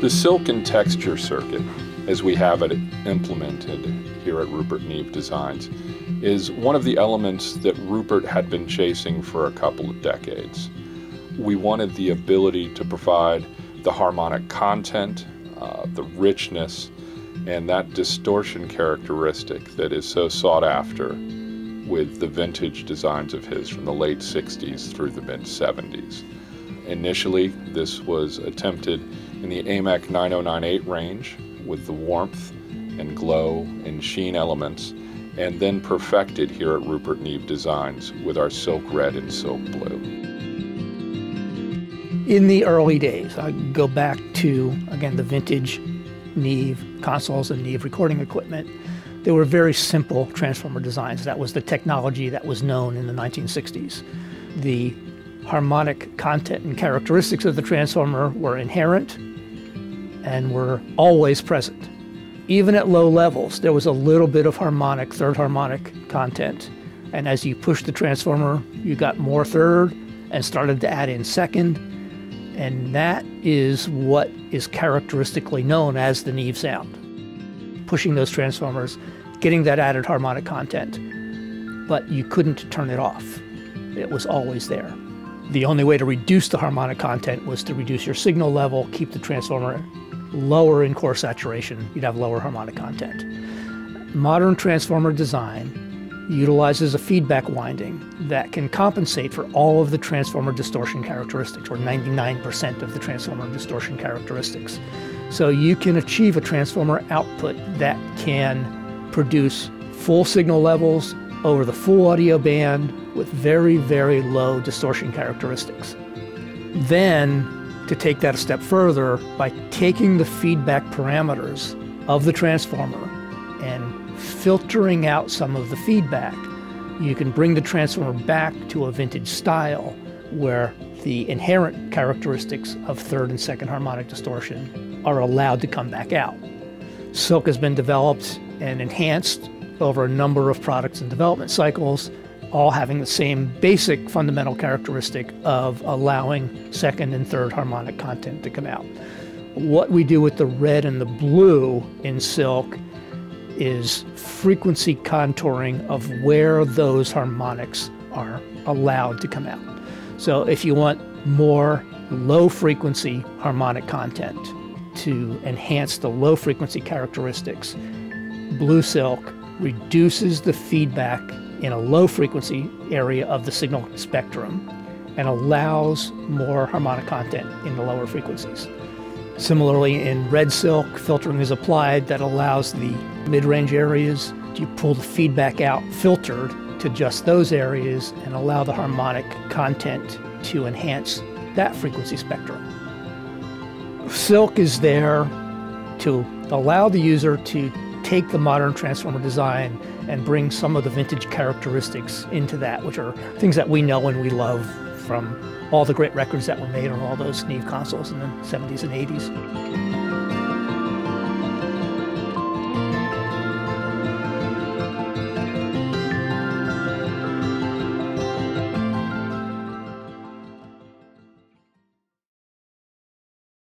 The silk and texture circuit, as we have it implemented here at Rupert Neve Designs, is one of the elements that Rupert had been chasing for a couple of decades. We wanted the ability to provide the harmonic content, uh, the richness, and that distortion characteristic that is so sought after with the vintage designs of his from the late 60s through the mid 70s. Initially, this was attempted in the AMEK 9098 range with the warmth and glow and sheen elements, and then perfected here at Rupert Neve Designs with our silk red and silk blue. In the early days, I go back to, again, the vintage Neve consoles and Neve recording equipment. They were very simple transformer designs. That was the technology that was known in the 1960s. The harmonic content and characteristics of the transformer were inherent and were always present. Even at low levels, there was a little bit of harmonic, third harmonic content. And as you pushed the transformer, you got more third and started to add in second. And that is what is characteristically known as the Neve sound. Pushing those transformers, getting that added harmonic content. But you couldn't turn it off, it was always there. The only way to reduce the harmonic content was to reduce your signal level, keep the transformer lower in core saturation, you'd have lower harmonic content. Modern transformer design utilizes a feedback winding that can compensate for all of the transformer distortion characteristics, or 99% of the transformer distortion characteristics. So you can achieve a transformer output that can produce full signal levels over the full audio band with very, very low distortion characteristics. Then, to take that a step further, by taking the feedback parameters of the transformer and filtering out some of the feedback, you can bring the transformer back to a vintage style where the inherent characteristics of third and second harmonic distortion are allowed to come back out. Silk has been developed and enhanced over a number of products and development cycles, all having the same basic fundamental characteristic of allowing second and third harmonic content to come out. What we do with the red and the blue in silk is frequency contouring of where those harmonics are allowed to come out. So if you want more low frequency harmonic content to enhance the low frequency characteristics, blue silk reduces the feedback in a low frequency area of the signal spectrum and allows more harmonic content in the lower frequencies. Similarly, in red silk, filtering is applied that allows the mid range areas to pull the feedback out filtered to just those areas and allow the harmonic content to enhance that frequency spectrum. Silk is there to allow the user to take the modern transformer design and bring some of the vintage characteristics into that, which are things that we know and we love from all the great records that were made on all those Neve consoles in the 70s and 80s.